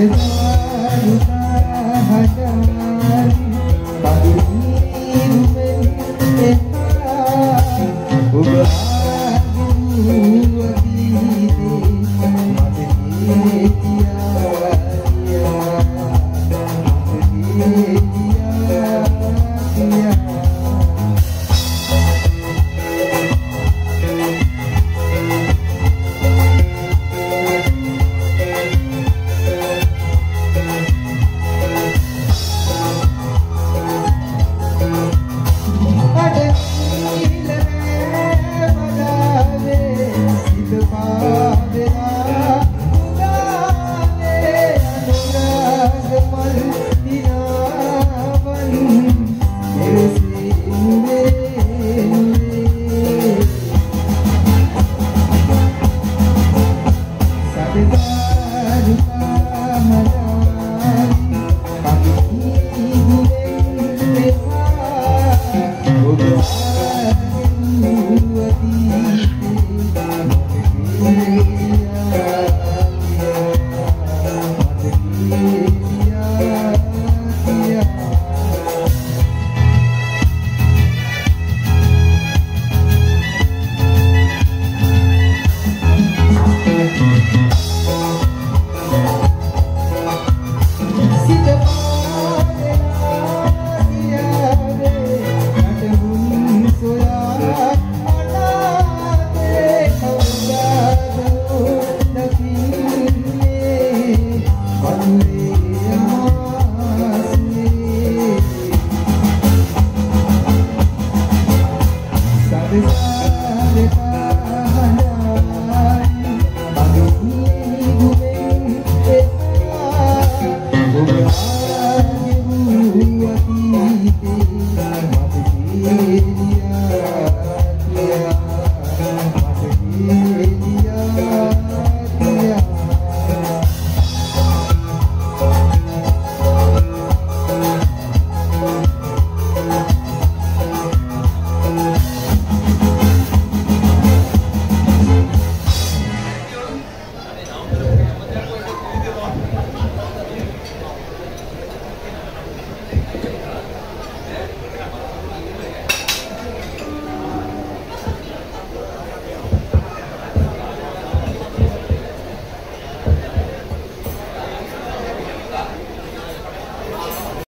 Hare Hallelujah.